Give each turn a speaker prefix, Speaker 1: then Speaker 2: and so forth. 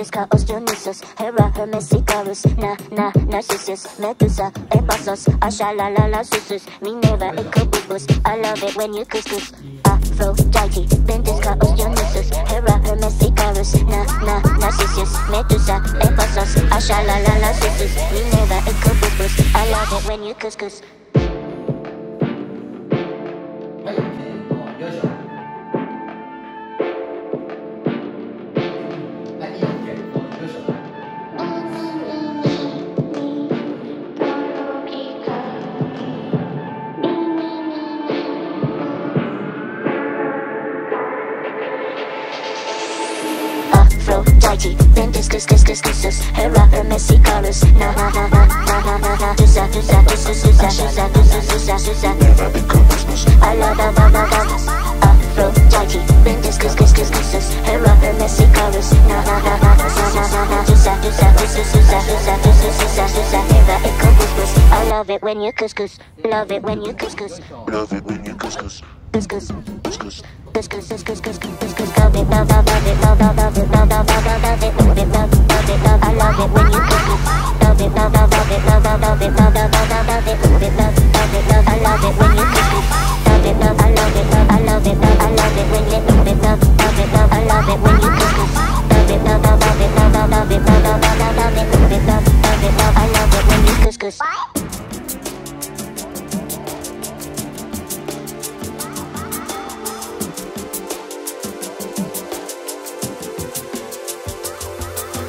Speaker 1: Ventisca, Osteonisus, Hera, Hermes, Icarus, Na, Na, Narcissus, Medusa, Ephasos, Ashalalala, Susus, Minerva, Ecobubus. I love it when you couscous. Aphrodite, Ventisca, Osteonisus, Hera, Hermes, Icarus, Na, Na, Narcissus, Medusa, Ephasos, Ashalalala, Susus, Minerva, Ecobubus. I love it when you couscous.
Speaker 2: は
Speaker 1: Aphrodite, Ventus, cus, cus, cus, cus, Hera, Hermes, Icarus, Na, na, na, na, na, na, na, na, Dusa, Dusa, Dusa, Dusa, Dusa, Dusa, Dusa, Dusa, I love, love, love, love, love. Aphrodite, Ventus, cus, cus, cus, cus, Hera, Hermes, Icarus, Na, na, na, na, na, na, na, na, Dusa, Dusa, Dusa, Dusa, Dusa, Dusa, Dusa, Dusa, Hera, Icarus, I love it when you couscous, love it when you couscous,
Speaker 3: Love it when you couscous,
Speaker 1: couscous.
Speaker 3: couscous.
Speaker 1: Cause cause cause cause cause cause cause love it love it, love it, love it love it, love it, love it love it, love it, love it, love it love it love it, love it love I love it when you kiss me love it love it, love it, love it love it, love it, love it love it, love it, love it, love it love it love it, love it